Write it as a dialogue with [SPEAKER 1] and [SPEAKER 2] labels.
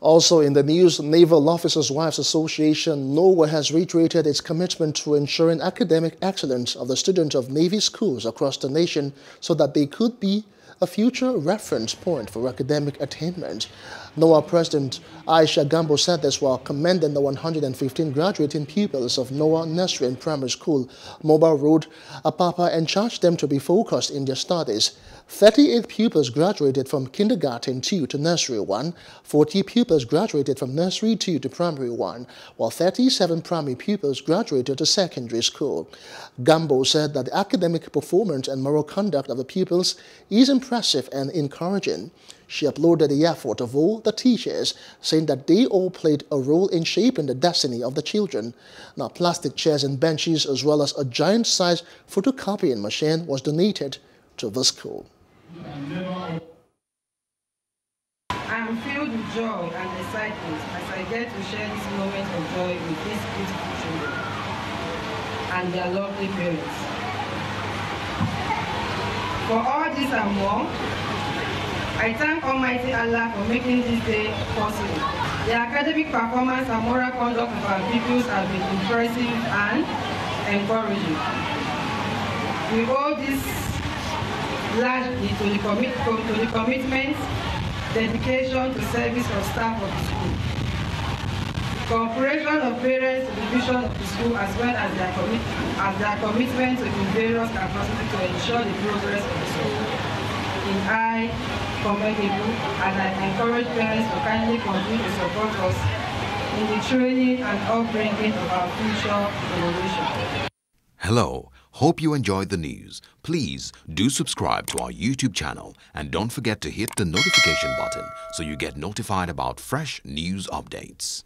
[SPEAKER 1] Also in the news, Naval Officers' Wives Association NOWA has reiterated its commitment to ensuring academic excellence of the students of Navy schools across the nation so that they could be a future reference point for academic attainment. NOWA President Aisha Gambo said this while commending the 115 graduating pupils of NOWA Nursery and Primary School, Mobile Road, Apapa, and charged them to be focused in their studies. 38 pupils graduated from kindergarten 2 to nursery 1, 40 pupils graduated from nursery 2 to primary 1, while 37 primary pupils graduated to secondary school. Gambo said that the academic performance and moral conduct of the pupils is impressive and encouraging. She applauded the effort of all the teachers, saying that they all played a role in shaping the destiny of the children. Now, plastic chairs and benches, as well as a giant-sized photocopying machine, was donated to the school.
[SPEAKER 2] I am filled with joy and excitement as I get to share this moment of joy with these beautiful children and their lovely parents. For all this and more, I thank Almighty Allah for making this day possible. The academic performance and moral conduct of our pupils have been impressive and encouraging. We owe this largely to the, commit, to the commitment, dedication to service of staff of the school. Cooperation of parents to the vision of the school as well as their, as their commitment to the various capacity to ensure the progress of the school and I encourage parents to kindly continue to support us in the training and upbringing of our future generation.
[SPEAKER 3] Hello. Hope you enjoyed the news. Please do subscribe to our YouTube channel and don't forget to hit the notification button so you get notified about fresh news updates.